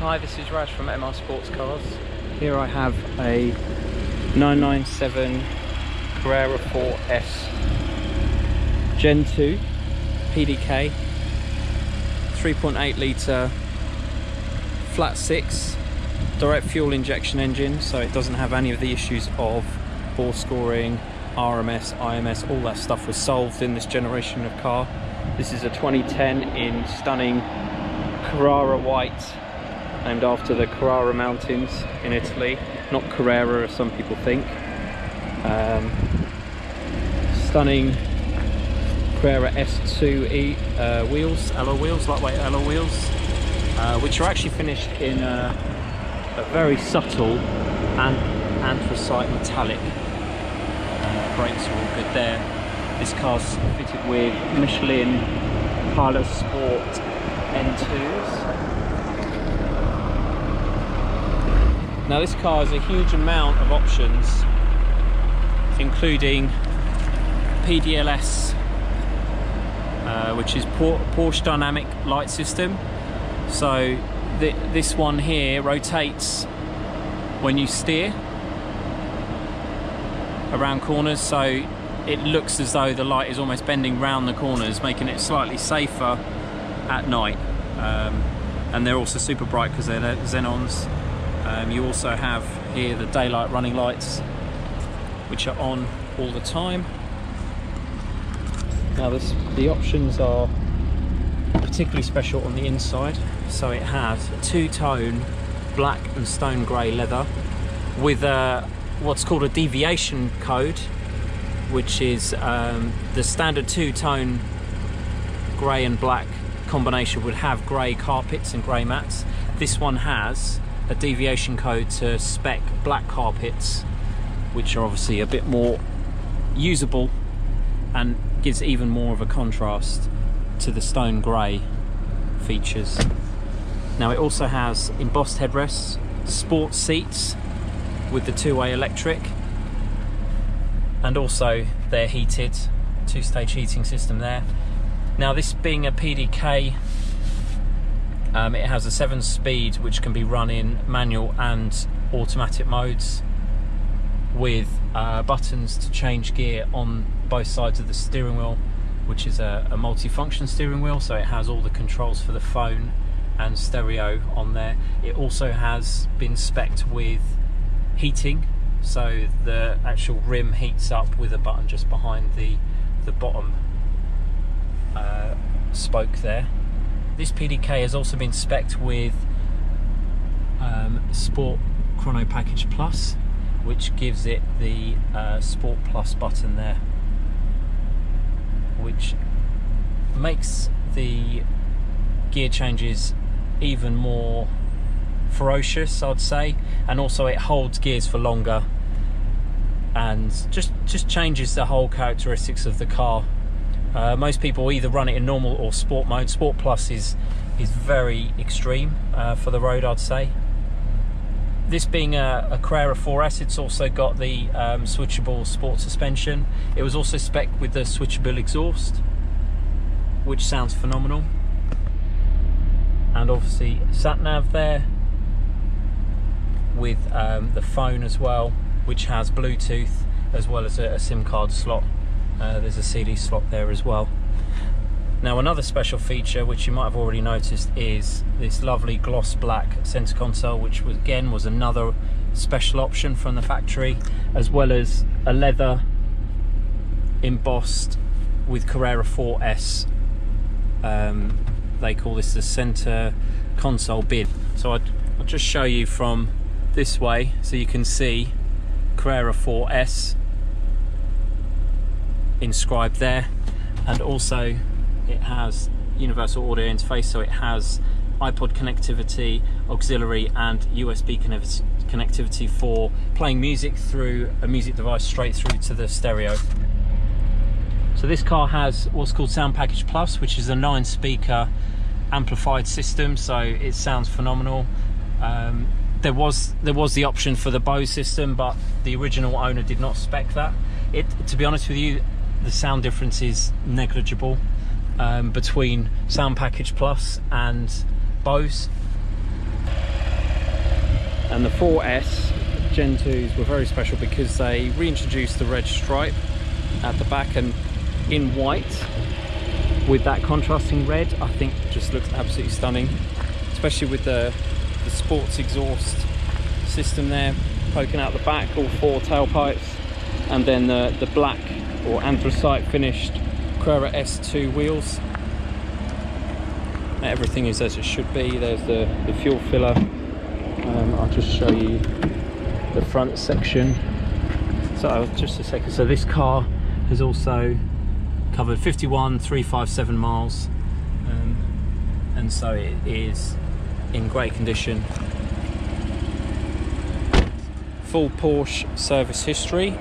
Hi, this is Raj from MR Sports Cars. Here I have a 997 Carrera 4S Gen 2 PDK 3.8 litre flat 6 direct fuel injection engine so it doesn't have any of the issues of bore scoring RMS, IMS, all that stuff was solved in this generation of car. This is a 2010 in stunning Carrara white named after the Carrara Mountains in Italy, not Carrera as some people think. Um, stunning Carrera S2E uh, wheels, alloy wheels, lightweight alloy wheels, uh, which are actually finished in a, a very subtle and anthracite metallic. Uh, brakes are all good there. This car's fitted with Michelin Pilot Sport N2s Now this car has a huge amount of options including PDLS uh, which is Porsche Dynamic Light System. So th this one here rotates when you steer around corners so it looks as though the light is almost bending round the corners making it slightly safer at night. Um, and they're also super bright because they're xenons um, you also have here the daylight running lights which are on all the time. Now this, the options are particularly special on the inside. So it has two-tone black and stone grey leather with a, what's called a deviation code which is um, the standard two-tone grey and black combination would have grey carpets and grey mats. This one has a deviation code to spec black carpets which are obviously a bit more usable and gives even more of a contrast to the stone grey features. Now it also has embossed headrests, sports seats with the two-way electric and also they're heated, two-stage heating system there. Now this being a PDK um, it has a seven speed which can be run in manual and automatic modes with uh, buttons to change gear on both sides of the steering wheel which is a, a multi-function steering wheel. So it has all the controls for the phone and stereo on there. It also has been specced with heating. So the actual rim heats up with a button just behind the, the bottom uh, spoke there this PDK has also been specced with um, Sport Chrono Package Plus, which gives it the uh, Sport Plus button there, which makes the gear changes even more ferocious, I'd say, and also it holds gears for longer. And just just changes the whole characteristics of the car uh, most people either run it in normal or sport mode. Sport Plus is is very extreme uh, for the road, I'd say. This being a, a Carrera 4S, it's also got the um, switchable sport suspension. It was also spec with the switchable exhaust, which sounds phenomenal. And obviously sat nav there with um, the phone as well, which has Bluetooth as well as a, a SIM card slot. Uh, there's a CD slot there as well. Now another special feature which you might have already noticed is this lovely gloss black center console which was, again was another special option from the factory as well as a leather embossed with Carrera 4S um, they call this the center console bid so I'd, I'll just show you from this way so you can see Carrera 4S inscribed there and also it has universal audio interface so it has iPod connectivity, auxiliary and USB connectivity for playing music through a music device straight through to the stereo. So this car has what's called Sound Package Plus which is a nine speaker amplified system so it sounds phenomenal. Um, there was there was the option for the Bose system but the original owner did not spec that. It to be honest with you the sound difference is negligible um, between Sound Package Plus and Bose. and the 4S Gen 2s were very special because they reintroduced the red stripe at the back and in white with that contrasting red I think just looks absolutely stunning especially with the, the sports exhaust system there poking out the back all four tailpipes and then the, the black or anthracite finished Carrera S2 wheels. Everything is as it should be. There's the, the fuel filler. Um, I'll just show you the front section. So just a second. So this car has also covered 51,357 miles um, and so it is in great condition. Full Porsche service history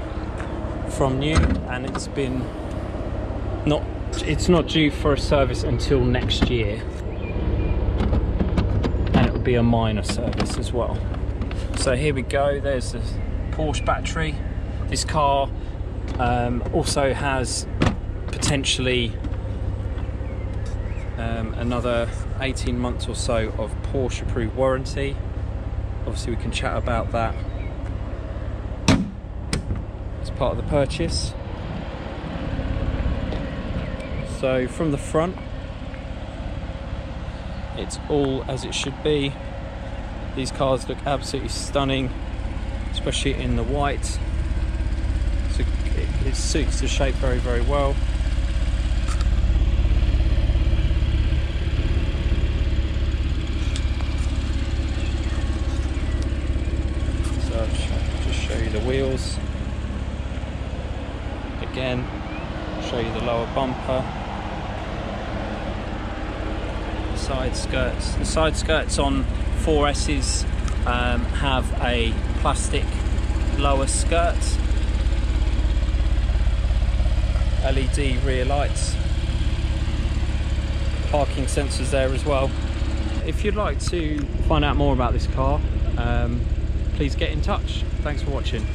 from new and it's been not it's not due for a service until next year. And it will be a minor service as well. So here we go there's the Porsche battery. This car um, also has potentially um, another 18 months or so of Porsche approved warranty. Obviously we can chat about that as part of the purchase. So from the front it's all as it should be. These cars look absolutely stunning especially in the white. So it, it suits the shape very very well. So I'll just show you the wheels again. Show you the lower bumper. Side skirts. The side skirts on 4S's um, have a plastic lower skirt. LED rear lights. Parking sensors there as well. If you'd like to find out more about this car um, please get in touch. Thanks for watching